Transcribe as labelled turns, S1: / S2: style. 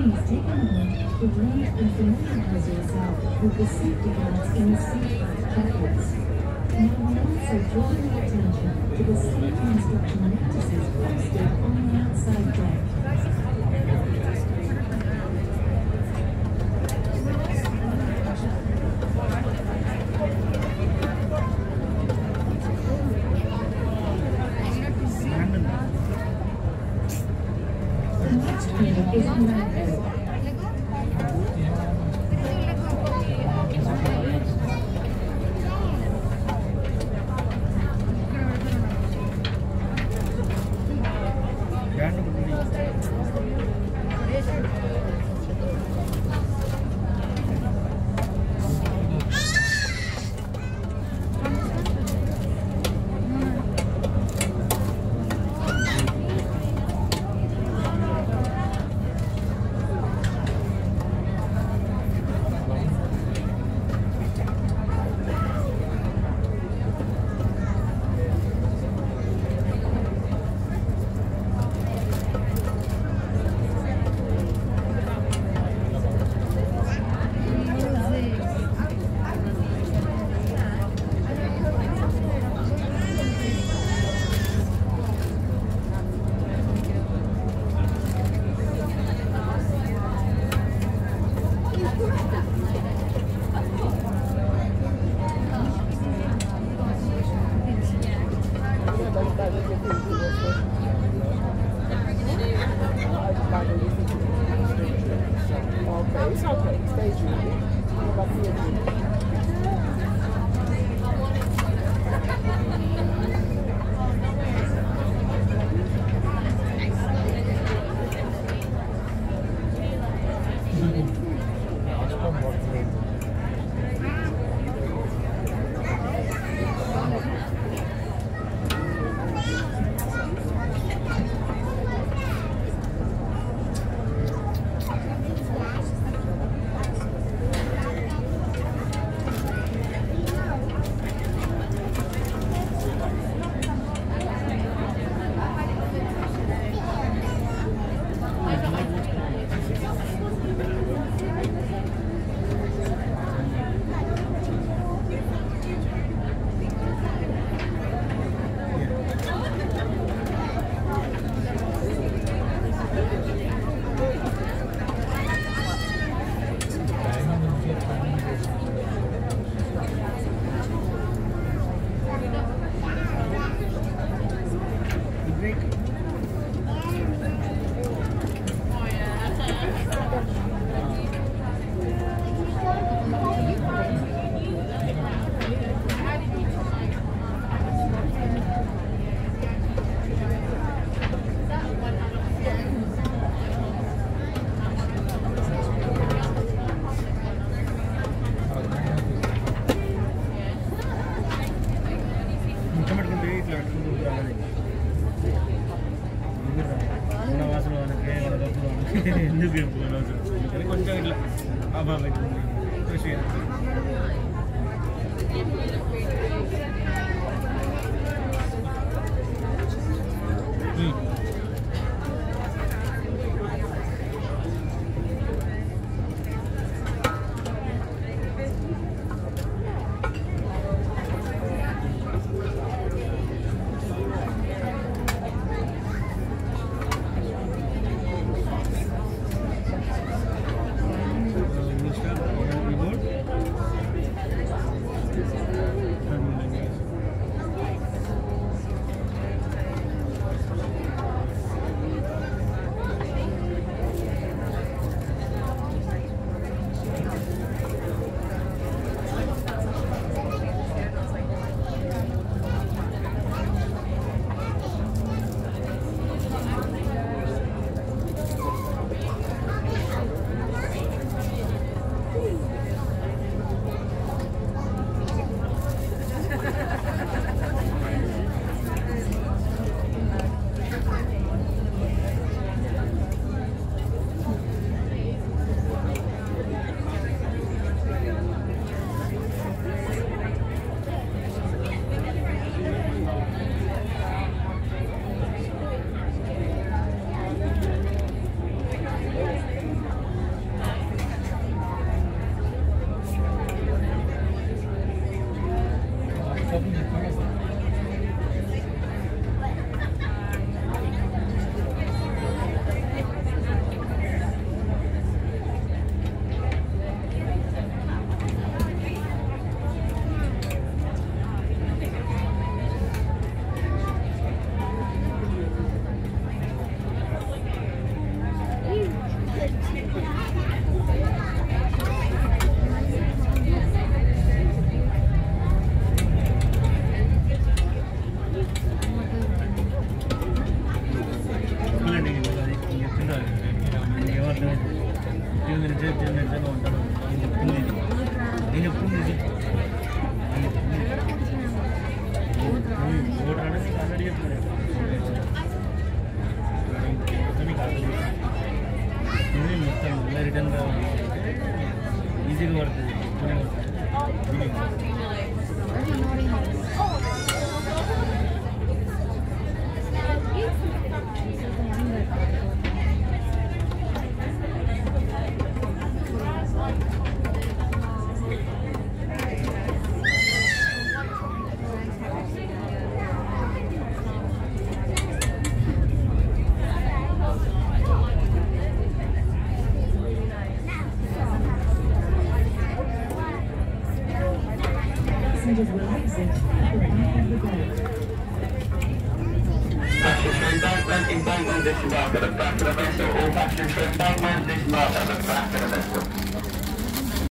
S1: Please take a moment to and familiarize yourself with the safety guards in the seatbelt jackets. Now we also draw your attention to the safety instruction notices posted on the outside deck.
S2: డబ్బులు ఎందుకు చెప్పుకోవాలి అవసరం కానీ కొంచెం ఇట్లా అభావం అవుతుంది కృషి 저분이 강했어 మొత్తం మళ్ళీ రిటర్న్ కావాలి ఈజీగా పడుతుంది
S1: passengers will exit at the back of the
S3: boat. Embankment, embankment, disembark at the back of the vessel. All passengers embankment, disembark at the back of the vessel.